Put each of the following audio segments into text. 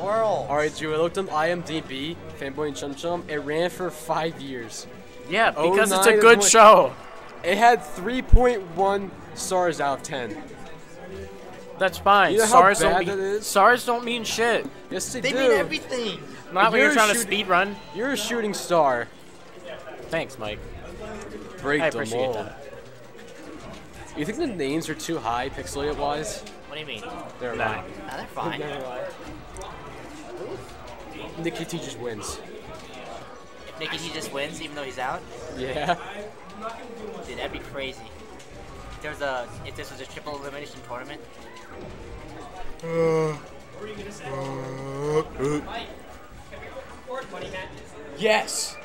world. All right, Drew. I looked on IMDb, Fanboy and Chum Chum. It ran for five years. Yeah, because it's a oh good 20 show. It had 3.1 stars out of 10. That's fine. You know how SARS don't bad mean that is? SARS don't mean shit. Yes, they, They do. mean everything. Not when You're you're trying to speed run. You're a shooting star. Thanks, Mike. Break I the appreciate mold. that. You think the names are too high, pixelated wise? What do you mean? Never Nah. mind. Nah, they're fine. Nikki T just wins. If Nikki he just wins even though he's out, Yeah. dude, that'd be crazy. If there was a if this was a triple elimination tournament, Yes!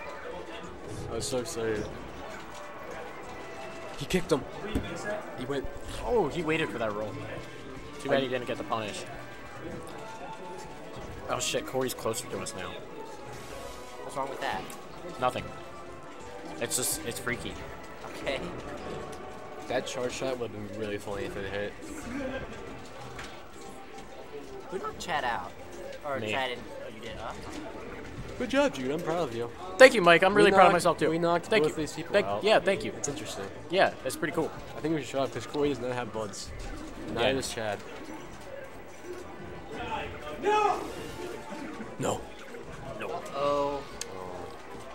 I was so excited. He kicked him. He went. Oh, he waited for that roll. Too bad he didn't get the punish. Oh shit, Cory's closer to us now. what's wrong with that? Nothing. It's just, it's freaky. Okay. That charge shot would have been really funny if it hit. Who knocked Chad out? Or Me. Chad didn't. Oh, you did, huh? Good job, Jude. I'm proud of you. Thank you, Mike. I'm We really proud of myself too. we knocked thank both you. these people Thank- out. Yeah, thank you. It's interesting. Yeah, it's pretty cool. I think we should shut up because Cory does not have buds. Neither Yeah. does Chad. No! No. No. Oh,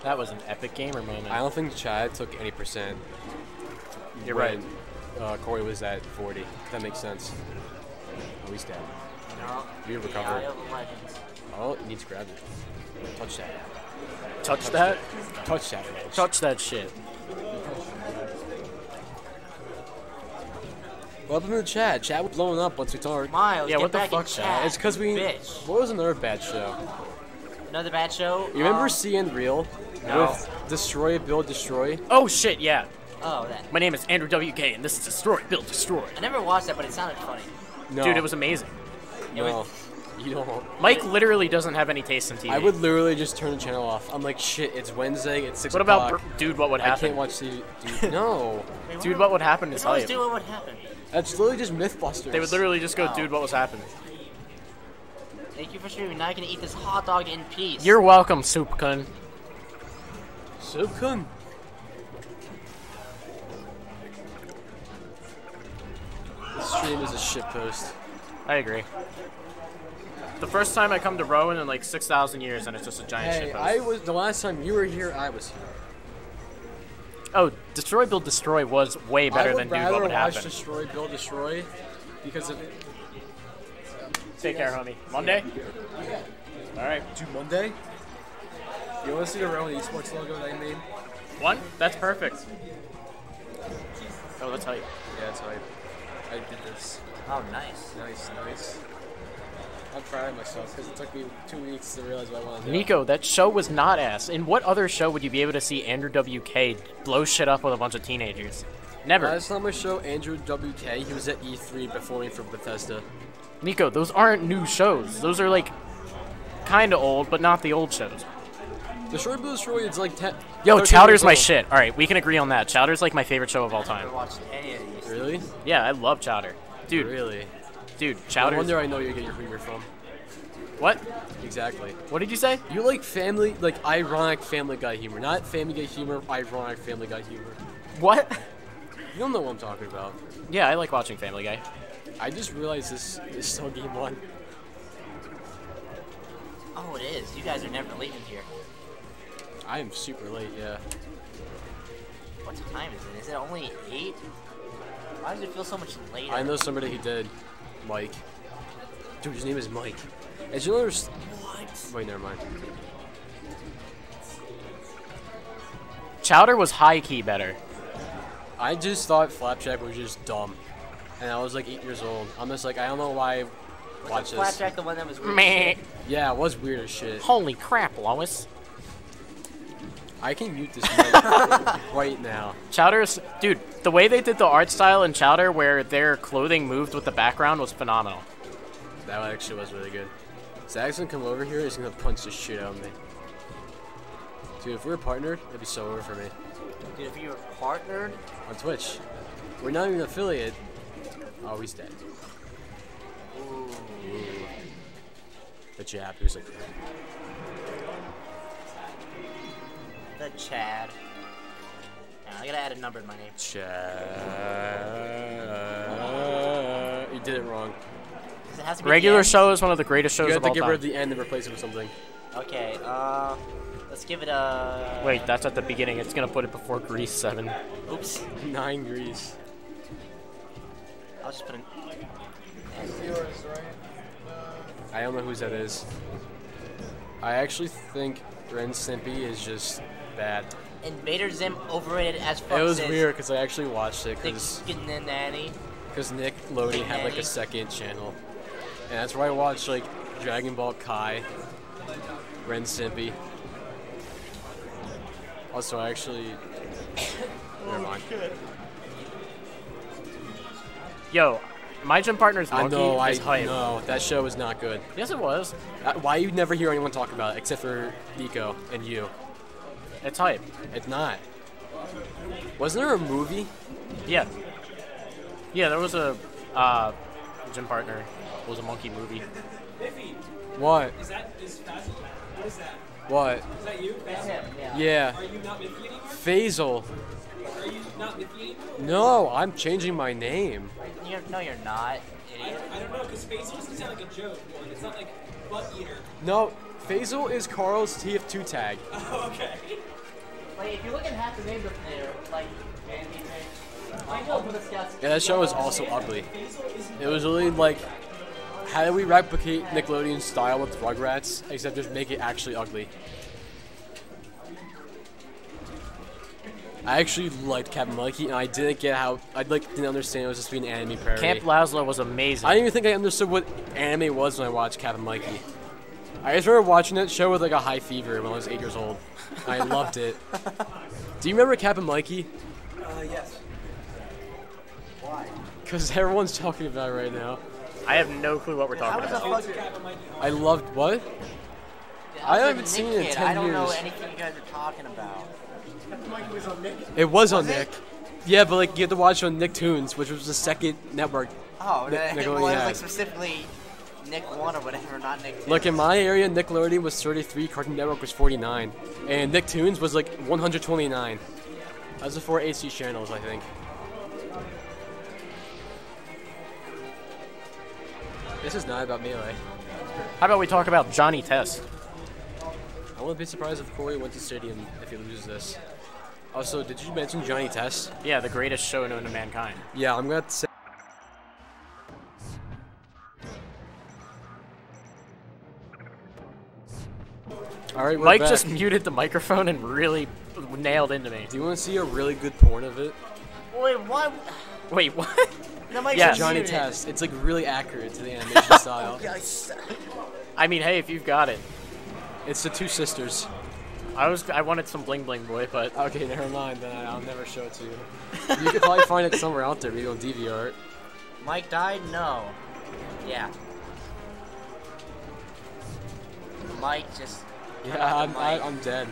That was an epic gamer moment. I don't think Chad took any percent. You're when, right. Uh, Cory was at 40. That makes sense. Oh, he's dead. no. You The recover. Eye of Legends. Oh, he needs to grab it. Touch that. Touch that. Touch that. Edge. Touch that shit. Welcome to the chat. Chad was blowing up once we talked. Miles, Yeah, get what the fuck, chat. It's because we. Bitch. What was another bad show? Another bad show. You remember Um, seeing Real? No. With Destroy, Build, Destroy? Oh shit, yeah. Oh, that. My name is Andrew WK, and this is Destroy, Build, Destroy. I never watched that, but it sounded funny. No. Dude, it was amazing. It No. was. You don't. Mike literally doesn't have any taste in TV. I would literally just turn the channel off. I'm like, shit, it's Wednesday, it's 6 What about, o'clock. Br- dude? What would happen? I can't watch TV. Dude, no. Wait, Dude, what would happen is If I was hype. doing what would happen? That's literally just Mythbusters. They would literally just go, Oh. dude, what was happening? Thank you for streaming. Now I can eat this hot dog in peace. You're welcome, Soup Kun. So kun. This stream is a shitpost. I agree. The first time I come to Rowan in like 6,000 years, and it's just a giant Hey, shitpost. I was the last time you were here. I was here. Oh, Destroy, Build, Destroy was way better I than Dude, What Would watch Happen. Destroy, Build, Destroy, because of Take care, homie. Monday? Alright. Dude, Monday. You want to see the Rowan Esports logo that I made? One? That's perfect. Oh, that's hype. Yeah, that's right. I did this. Oh, nice. Nice, nice. Proud of myself because it took me two weeks to realize what I wanted to do. Nico, that show was not ass. In what other show would you be able to see Andrew WK blow shit up with a bunch of teenagers? Never. Last time I show Andrew WK, he was at E3 performing for Bethesda. Nico, those aren't new shows. Those are like kind of old, but not the old shows. Destroy Build Destroy is like 10. Yo, Chowder's my shit. All right, we can agree on that. Chowder's like my favorite show of all time. of. Really? Yeah, I love Chowder. Dude, Really? dude, No Chowder. wonder I know you get your humor from. What? Exactly. What did you say? You like family, like ironic Family Guy humor, not Family Guy humor, ironic Family Guy humor. What? You don't know what I'm talking about. Yeah, I like watching Family Guy. I just realized this is still game one. Oh, it is. You guys are never leaving here. I am super late, yeah. What time is it? Is it only 8? Why does it feel so much later? I know somebody who did. Mike. Dude, his name is Mike. As you notice. What? Wait, never mind. Chowder was high key better. I just thought Flapjack was just dumb. And I was like eight years old. I'm just like, I don't know why I watch this. Flapjack the one that was weird. Meh. Yeah, it was weird as shit. Holy crap, Lois. I can mute this right now. Chowder's dude, the way they did the art style in Chowder where their clothing moved with the background was phenomenal. That actually was really good. Zach's gonna come over here, he's gonna punch the shit out of me. Dude, if we were partnered, it'd be so over for me. Dude, if you were partnered, On Twitch. We're not even an affiliate. Oh, he's dead. ooh. The Jap, who's like, The Chad. I gotta add a number in my name. Chad. You did it wrong. 'Cause It has to be Regular end. show is one of the greatest shows You have of to all get time. rid of the end and replace it with something. Okay, uh, let's give it a. Wait, that's at the beginning. It's gonna put it before Grease 7. Oops. Nine Grease. I'll just put in. I don't know whose that is. I actually think Ren Stimpy is just bad. Invader Zim overrated as fuck. It was sis. weird because I actually watched it Thick because skin and nanny. Nick Lodi had like a second channel, and that's where I watch like Dragon Ball Kai, Ren Stimpy. Also, I actually. Never mind. Yo, my gym partner's I monkey know. I hype. know that show was not good. Yes, it was. Uh, Why you never hear anyone talk about it except for Nico and you? It's hype. It's not. Wasn't there a movie? Yeah. Yeah, there was a uh, gym partner. It was a monkey movie. What? Is that is Faisal? What is that? What? Is that you? Faisal? Yeah. Are you not Miffy anymore? Faisal. Are you not Miffy anymore? No, I'm changing my name. You're, no, you're not, idiot. I don't know, because Faisal doesn't sound like a joke one. It's not like butt eater. No, Faisal is Carl's TF2 tag. Oh, okay. Like, if you look at half the names up there, like, Andy Fish, like, Ultimate the Scouts. Yeah, that show was also ugly. It was really like, how do we replicate Nickelodeon's style with Rugrats, except just make it actually ugly? I actually liked Captain Monkey, and I didn't get how I like didn't understand it was just being an anime parody. Camp Lazlo was amazing. I didn't even think I understood what anime was when I watched Kappa Mikey. I just remember watching that show with like a high fever when I was eight years old. I loved it. Do you remember Kappa Mikey? Uh, yes. Because everyone's talking about it right now. I have no clue what we're talking How about. was the fuck? Cap and I loved what? I haven't seen it in Kid. 10 I don't know years. anything you guys are talking about. It was on Was it? Nick. Yeah, but like you had to watch it on Nicktoons, which was the second network. Oh, Nick- that, Nickelodeon well, it was had. like specifically Nick 1 or whatever, not Nick 2. Look, in my area, Nickelodeon was 33, Cartoon Network was 49, and Nicktoons was like 129. That was the four AC channels, I think. This is not about Melee. How about we talk about Johnny Test? I wouldn't be surprised if Cory went to Stadium if he loses this. Also, did you mention Johnny Test? Yeah, the greatest show known to mankind. Yeah, I'm gonna say. All right, we're Mike back. just muted the microphone and really nailed into me. Do you want to see a really good porn of it? Wait, what? Wait, what? The mic's Yeah, Johnny muted. Test. It's like really accurate to the animation style. Yes. I mean, hey, if you've got it. It's the two sisters. I was I wanted some bling bling boy, but Okay, never mind. Then I'll never show it to you. You could probably find it somewhere out there, maybe on DVR. Mike died? No. Yeah. Mike just. Yeah, I'm, I, Mike. I'm dead.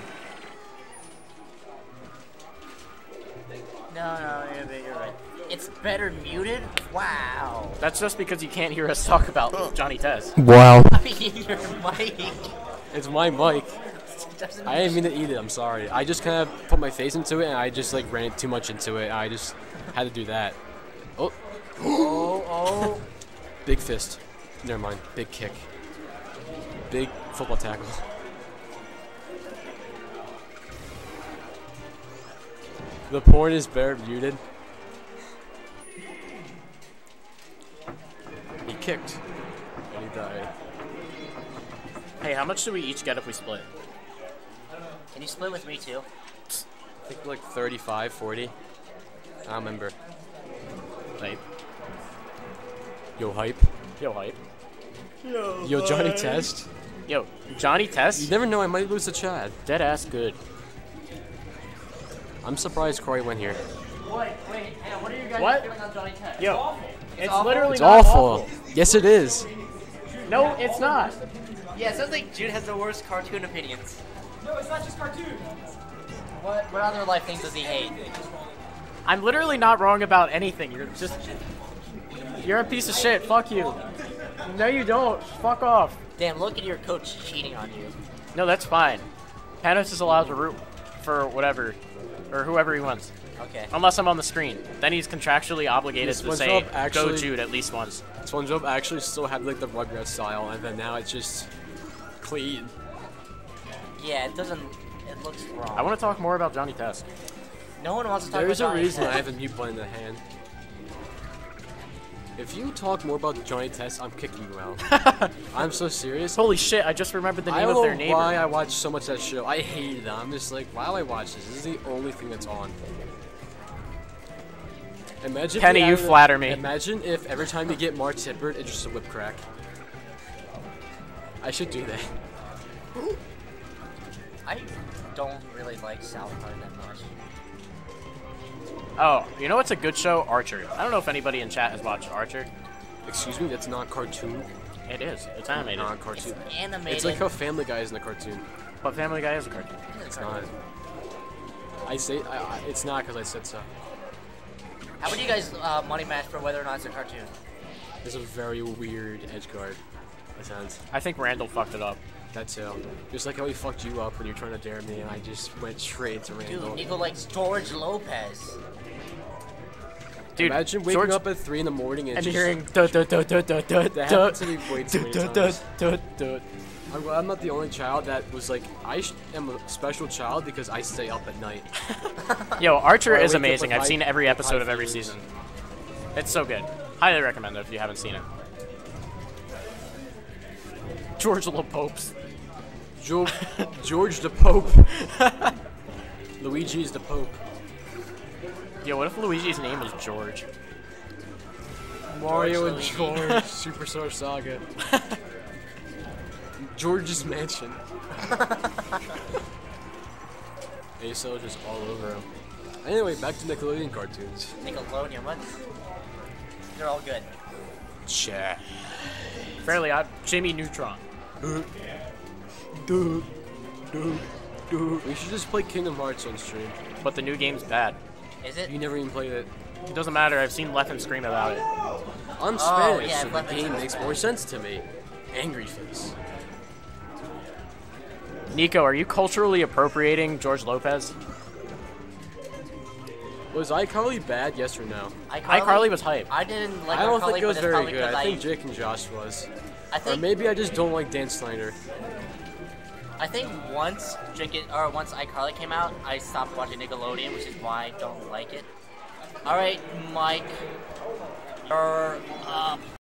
No, no, you're, you're right. It's better muted? Wow. that's just because you can't hear us talk about Johnny Test. Wow. I mean, your mic. It's my mic. doesn't I didn't mean to eat it. I'm sorry. I just kind of put my face into it, and I just like ran too much into it. I just had to do that. Oh, Oh, oh. big fist. Never mind. Big kick. Big football tackle. The porn is better muted. Kicked. And he died. Hey, how much do we each get if we split? Can you split with me too? I think like 35, 40. I don't remember. Hype. Yo, hype. Yo, hype. Yo, Yo Johnny Test. Yo, Johnny Test? You never know, I might lose to Chad. Dead ass good. I'm surprised Cory went here. Wait, wait, hang on. What are you guys What? doing on Johnny Test? Yo, it's, awful? literally It's not awful. Yes, it is. No, it's not. Yeah, it sounds like Jude has the worst cartoon opinions. No, it's not just cartoons. What, what other life things does he hate? I'm literally not wrong about anything. You're just. You're a piece of shit. Fuck you. No, you don't. Fuck off. Damn, look at your coach cheating on you. No, that's fine. Panos is allowed to root for whatever, or whoever he wants. Okay. Unless I'm on the screen. Then he's contractually obligated This to say, SpongeBob go Jude at least once. SpongeBob actually still had like the Rugrats style, and then now it's just clean. Yeah, it doesn't. It looks wrong. I want to talk more about Johnny Test. No one wants to talk There's a about Johnny reason I have a mute button in the hand. If you talk more about Johnny Test, I'm kicking you out. I'm so serious. Holy shit, I just remembered the I name don't of their know neighbor. why I watch so much that show. I hated it. I'm just like, why do I watch this? This is the only thing that's on. Imagine if Kenny, you added a- flatter me. Imagine if every time you get Mark Tippert, it's just a whip crack. I should do that. I don't really like South Park that much. Oh, you know what's a good show? Archer. I don't know if anybody in chat has watched Archer. Excuse me, that's not cartoon. It is. It's animated. Not cartoon. Animated. It's like how Family Guy is in a cartoon. But Family Guy is a cartoon. It's not. I say I, I, it's not because I said so. How would you guys uh, money match for whether or not it's a cartoon? There's a very weird edge guard. That sounds. I think Randall fucked it up. That too. Just like how he fucked you up when you were trying to dare me, and I just went straight to Randall. Dude, Nico likes George Lopez. Dude, Imagine waking George- up at three in the morning and, and just, hearing duh, duh, duh, duh, duh, duh, That duh, happened to me way too many duh, duh, times. I'm, glad I'm not the only child that was like, I sh- am a special child because I stay up at night. Yo, Archer is amazing. I've seen every episode of every season. It's so good. Highly recommend it if you haven't seen it. George LaPopes. Jo- George the Pope. Luigi's the Pope. Yo, what if Luigi's name was George? Mario and Luigi. George, Superstar Saga. George's Mansion. ASO just all over him. Anyway, back to Nickelodeon cartoons. Nickelodeon, what? They're all good. Chat. Fairly odd. Jimmy Neutron. Dude, dude, dude. We should just play Kingdom Hearts on stream. But the new game's bad. Is it? You never even played it. It doesn't matter. I've seen Leffen scream about it. On Oh, Spanish, yeah, so the game makes more sense to me. Angry face. Nico, are you culturally appropriating George Lopez? Was iCarly bad? Yes or no? iCarly was hype. I didn't like I don't iCarly, think it was very good. good. 'cause I think Jake and Josh was. I Or think maybe I just don't like Dan Schneider. I think once Drink It or once iCarly came out, I stopped watching Nickelodeon, which is why I don't like it. All right, Mike. You're up.